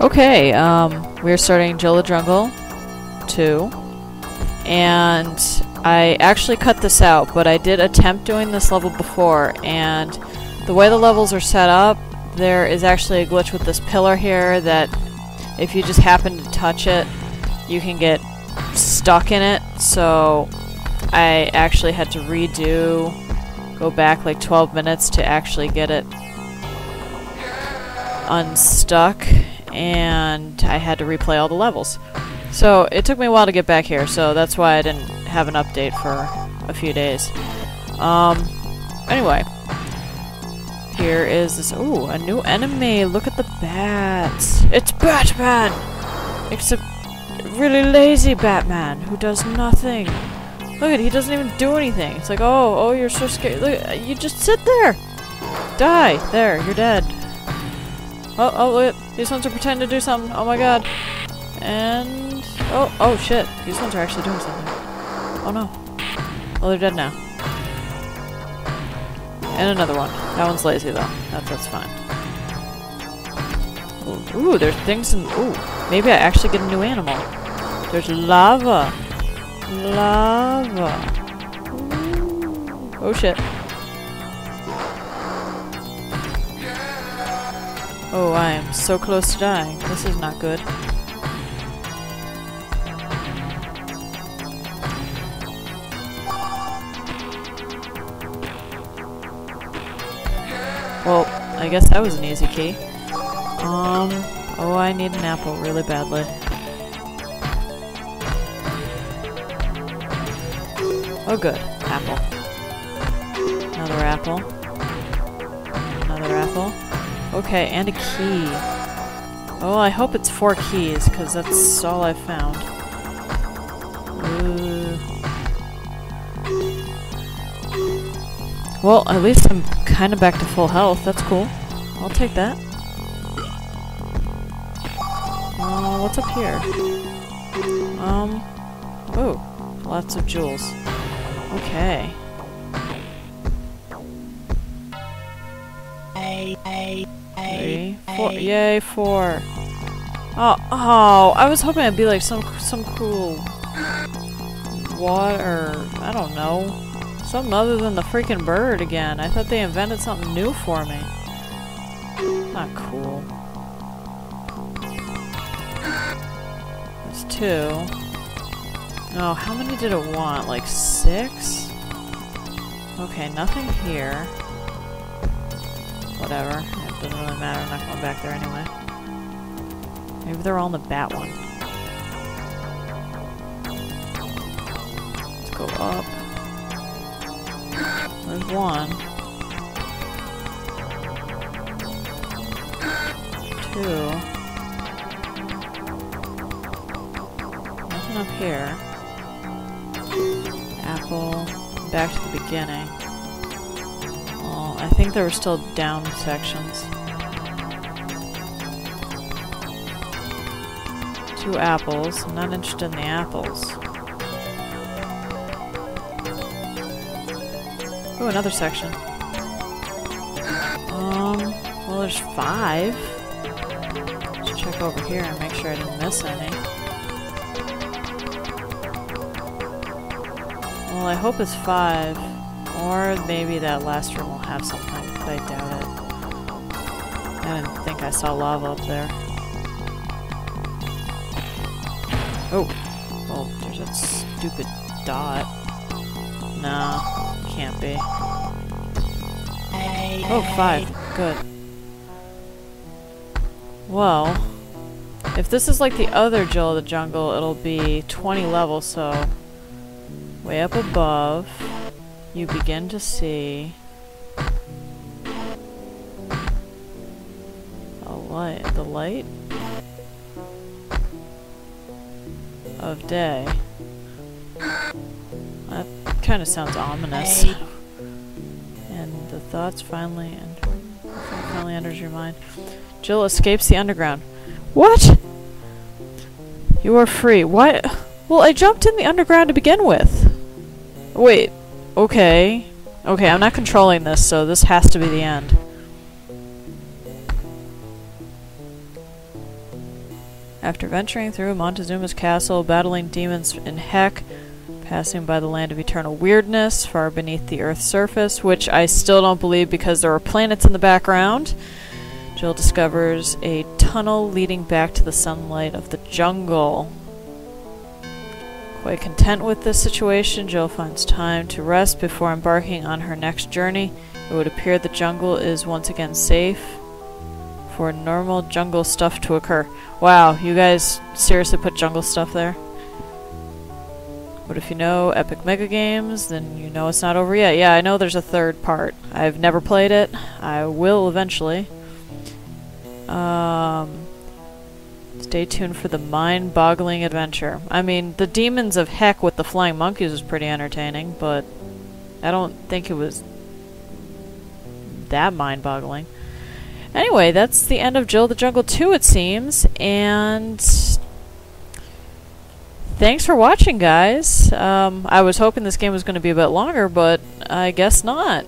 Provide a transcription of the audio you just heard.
Okay, um, we're starting Jill the Jungle 2. And I actually cut this out, but I did attempt doing this level before, and the way the levels are set up, there is actually a glitch with this pillar here that if you just happen to touch it, you can get stuck in it, so I actually had to redo, go back like 12 minutes to actually get it unstuck, and I had to replay all the levels. So it took me a while to get back here, so that's why I didn't have an update for a few days. Um, anyway. Here is this, ooh, a new enemy. Look at the bats. It's Batman! Except really lazy Batman who does nothing. Look at, he doesn't even do anything. It's like, oh, oh, you're so scared. Look, you just sit there. Die. There, you're dead. Oh, oh, look, these ones are pretending to do something. Oh my god. And, oh, oh shit. These ones are actually doing something. Oh no. Oh, they're dead now. And another one. That one's lazy though. That, that's fine. Ooh, ooh, there's things in, ooh. Maybe I actually get a new animal. There's lava. Lava. Ooh. Oh shit. Oh, I am so close to dying. This is not good. Well, I guess that was an easy key. Um, oh, I need an apple really badly. Oh good, apple. Another apple. Another apple. Okay, and a key. Oh, I hope it's four keys, because that's all I found. Ooh. Well, at least I'm kind of back to full health. That's cool. I'll take that. Uh, what's up here? Um, oh, lots of jewels. Okay. Three, four. Yay, four. Oh, oh! I was hoping it'd be like some some cool water. I don't know, something other than the freaking bird again. I thought they invented something new for me. Not cool. There's two. Oh, how many did it want? Like six? Okay, nothing here. Whatever. It doesn't really matter. I'm not going back there anyway. Maybe they're all in the bat one. Let's go up. There's one. Two. Nothing up here. Apple. Back to the beginning. I think there were still down sections. Two apples. I'm not interested in the apples. Oh, another section. Um, well there's five. Let's check over here and make sure I didn't miss any. Well, I hope it's five. Or maybe that last room will have something, but I doubt it. I didn't think I saw lava up there. Oh! Well, there's that stupid dot. Nah, can't be. Oh, five. Good. Well, if this is like the other Jill of the Jungle, it'll be 20 levels, so way up above, you begin to see a light, the light of day. That kind of sounds ominous. and the thoughts finally enter, finally enters your mind. Jill escapes the underground. What? You are free. What? Well, I jumped in the underground to begin with. Wait. Okay. Okay, I'm not controlling this, so this has to be the end. After venturing through Montezuma's castle, battling demons in Heck, passing by the land of eternal weirdness, far beneath the Earth's surface, which I still don't believe because there are planets in the background, Jill discovers a tunnel leading back to the sunlight of the jungle. Quite content with this situation, Jill finds time to rest before embarking on her next journey. It would appear the jungle is once again safe for normal jungle stuff to occur. Wow, you guys seriously put jungle stuff there? But if you know Epic Mega Games, then you know it's not over yet. Yeah, I know there's a third part. I've never played it. I will eventually. Um, stay tuned for the mind-boggling adventure. I mean, the Demons of Heck with the Flying Monkeys was pretty entertaining, but I don't think it was that mind-boggling. Anyway, that's the end of Jill the Jungle 2, it seems, and thanks for watching, guys. Um, I was hoping this game was going to be a bit longer, but I guess not.